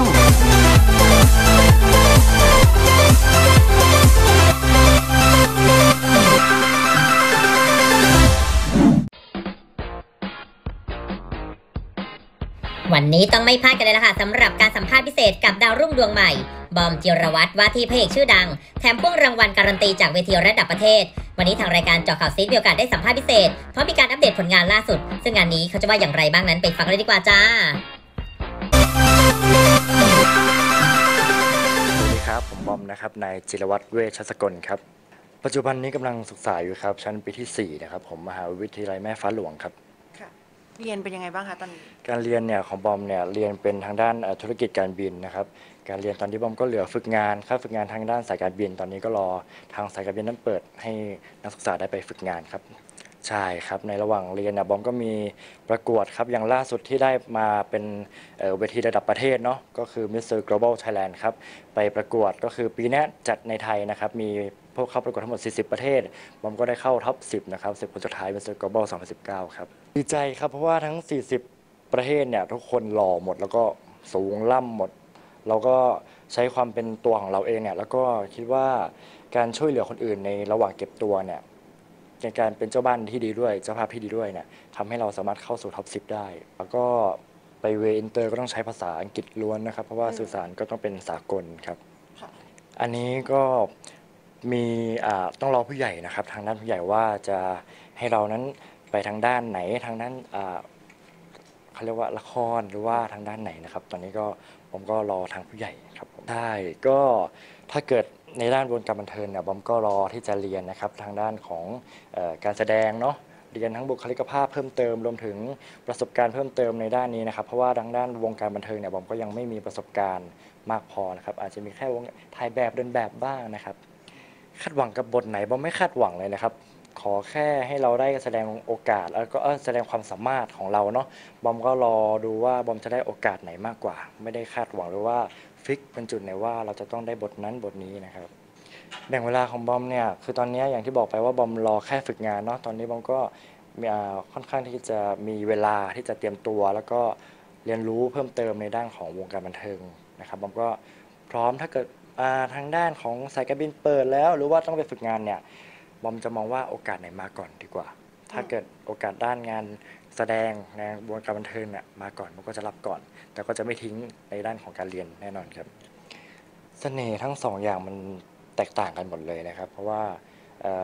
ว วันนี้ต้องไม่พลาดกันเลยนะค่ะสำหรับการสัมภาษณ์พิเศษกับดาวรุ่งดวงใหม่ บอมจิรวัตรว่าที่พเอกชื่อดัง แถมพ่วงรางวัลการันตีจากเวทีระดับประเทศวันนี้ทางรายการเจาะข่าวซีดมีโอกาสได้สัมภาษณ์พิเศษ เพราะมีการอัปเดตผลงานล่าสุด ซึ่งงานนี้เขาจะว่าอย่างไรบ้างนั้นไปฟังเลยดีกว่าจ้า ดีครับ ผมบอมนะครับ นายจิรวัตรเวชสกลครับ ปัจจุบันนี้กำลังศึกษาอยู่ครับ ชั้นปีที่ 4 นะครับ ผมมหาวิทยาลัยแม่ฟ้าหลวงครับค่ะเรียนเป็นยังไงบ้างคะตอนนี้ การเรียนเนี่ยของบอมเนี่ยเรียนเป็นทางด้านเอ่อธุรกิจการบินนะครับ การเรียนตอนนี้บอมก็เหลือฝึกงานครับฝึกงานทางด้านสายการบิน ตอนนี้ก็รอทางสายการบินนั้นเปิดให้นักศึกษาได้ไปฝึกงานครับ ใช่ครับ ในระหว่างเรียนเนี่ยบอมก็มีประกวดครับ อย่างล่าสุดที่ได้มาเป็นเอ่อเวทีระดับประเทศเนาะก็คือ Mr. Global Thailand ครับ ไปประกวดก็คือปีนี้จัดในไทยนะครับ มีพวกเข้าประกวดทั้งหมด 40 ประเทศ บอมก็ได้เข้าท็อป 10 นะครับ 10 คนสุดท้าย Mr. Global 2019 ครับ ดีใจครับ เพราะว่าทั้ง 40 ประเทศเนี่ยทุกคนหล่อหมดแล้วก็สูงล่ำหมด เราก็ใช้ความเป็นตัวของเราเองเนี่ยแล้วก็คิดว่าการช่วยเหลือคนอื่นในระหว่างเก็บตัวเนี่ย ในการเป็นเจ้าบ้านที่ดีด้วยเจ้าภาพที่ดีด้วยเนี่ยทำให้เราสามารถเข้าสู่ top 10ได้ แล้วก็ไปเวอินเตอร์ก็ต้องใช้ภาษาอังกฤษล้วนนะครับ เพราะว่าสื่อสารก็ต้องเป็นสากลครับค่ะอันนี้ก็มีอ่าต้องรอผู้ใหญ่นะครับ ทางด้านผู้ใหญ่ว่าจะให้เรานั้นไปทางด้านไหนทางด้านอ่าเขาเรียกว่าละครหรือว่าทางด้านไหนนะครับ ตอนนี้ก็ผมก็รอทางผู้ใหญ่ครับผมได้ก็ถ้าเกิด ในด้านวงการบันเทิงเนี่ยบอมก็รอที่จะเรียนนะครับทางด้านของออการแสดงเนาะเรียนทั้งบุคลิกภาพเพิ่มเติมรวมถึงประสบการณ์เพิ่มเติมในด้านนี้นะครับเพราะว่าทางด้านวงการบันเทิงเนี่ยบอมก็ยังไม่มีประสบการณ์มากพอนะครับอาจจะมีแค่วงถ่ายแบบเดินแบบบ้างนะครับคาดหวังกับบทไหนบอมไม่คาดหวังเลยนะครับขอแค่ให้เราได้แสดงโอกาส แล้วก็แสดงความสามารถของเราเนาะบอมก็รอดูว่าบอมจะได้โอกาสไหนมากกว่า ไม่ได้คาดหวังหรือว่า ฟิกเป็นจุดไหนว่าเราจะต้องได้บทนั้นบทนี้นะครับแบ่งเวลาของบอมเนี่ยคือตอนนี้อย่างที่บอกไปว่าบอมรอแค่ฝึกงานเนาะตอนนี้บอมก็มีค่อนข้างที่จะมีเวลาที่จะเตรียมตัว แล้วก็เรียนรู้เพิ่มเติมในด้านของวงการบันเทิงนะครับบอมก็พร้อมถ้าเกิดทางด้านของสายการบินเปิดแล้ว หรือว่าต้องไปฝึกงานเนี่ยบอมจะมองว่าโอกาสไหนมาก่อนดีกว่า ถ้าเกิดโอกาสด้านงานแสดงในวงการบันเทิงน่ะมาก่อนมันก็จะรับก่อน แต่ก็จะไม่ทิ้งในด้านของการเรียนแน่นอนครับ เสน่ห์ทั้งสองอย่างมันแตกต่างกันหมดเลยนะครับ เพราะว่า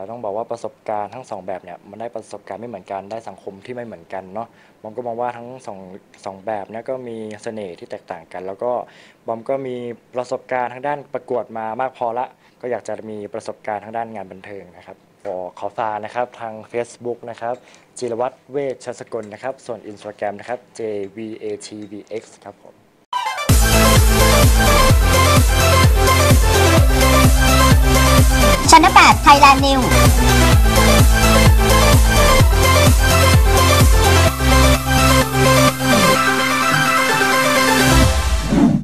ต้องบอกว่าประสบการณ์ทั้งสองแบบเนี่ยมันได้ประสบการณ์ไม่เหมือนกันได้สังคมที่ไม่เหมือนกันเนาะบอมก็มองว่าทั้งสองสองแบบเนี่ยก็มีเสน่ห์ที่แตกต่างกัน แล้วก็บอมก็มีประสบการณ์ทางด้านประกวดมามากพอละ ก็อยากจะมีประสบการณ์ทางด้านงานบันเทิงนะครับ ขอขอฝากนะครับทาง Facebook นะครับจิรวัตรเวชสกลนะครับ ส่วน Instagram นะครับ jvatvx ครับผมชั้น8ไทยแลนด์นิว